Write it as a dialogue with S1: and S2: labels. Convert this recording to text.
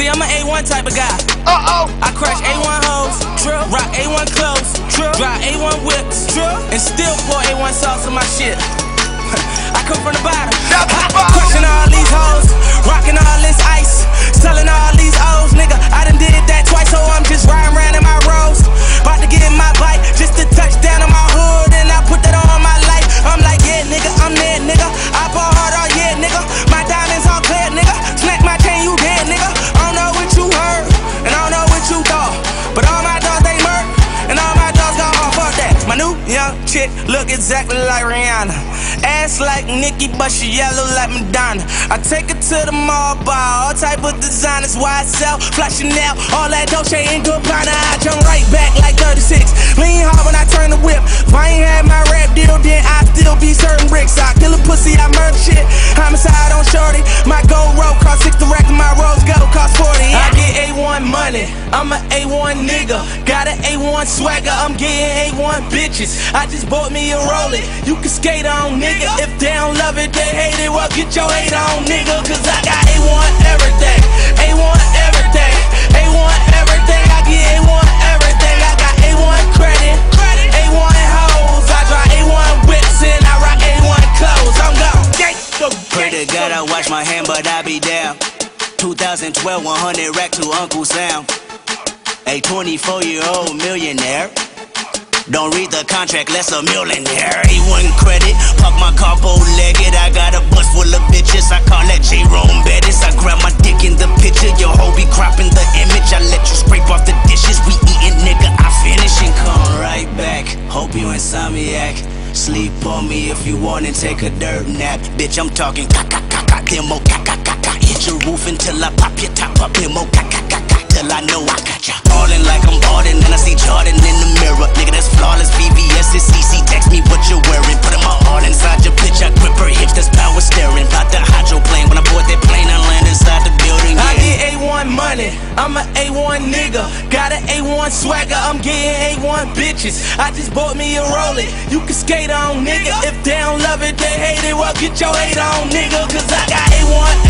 S1: See, I'm an A1 type of guy.
S2: Uh oh.
S1: I crush A1 hoes, True. rock A1 clothes, True. drive A1 whips, True. and still pour A1 sauce on my shit. Young chick look exactly like Rihanna. Ass like Nicki, but she yellow like Madonna. I take her to the mall, buy all type of designers, YSL, Fly Chanel, all that Dolce and Gabbana. I jump right back like 36. Lean hard when I turn the whip. If money. I'm a A1 nigga. Got an A1 swagger. I'm getting A1 bitches. I just bought me a Rolex. You can skate on, nigga. If they don't love it, they hate it. Well, get your hate on, nigga. Cause I got A1 everything. A1 everything. A1 everything. I get A1 everything. I got A1 credit. A1 hoes. I drive A1 whips and I rock A1 clothes. I'm gone.
S3: Pray to God I wash my hand, but I be down. 2012, 100 rack to Uncle Sam. A 24 year old millionaire. Don't read the contract, less a millionaire. A1 credit, park my car bow legged. I got a bus full of bitches. I call that Jerome Bettis. I grab my dick in the picture. Your hoe be cropping the image. I let you scrape off the dishes. We eatin', nigga. I finish and come right back. Hope you insomniac. Sleep on me if you want and take a dirt nap. Bitch, I'm talking ka ka ka ka demo ka ka ka. Your roof until I pop your top up demo ka ka ka ka. Till I know I got ya. Ballin' like I'm ballin', and I see Jordan in the mirror. Nigga, that's flawless. BBS is CC. Text me what you're wearing. Putting my heart inside your bitch. I grip her hips. That's power steering. About the hydroplane. When I board that plane, I land inside the building.
S1: I
S3: Yeah.
S1: get A1 money, I'm a A1 nigga. Got an A1 swagger, I'm getting A1 bitches. I just bought me a Rolex, you can skate on, nigga. If they don't love it, they hate it. Well, get your hate on, nigga. Cause I got A1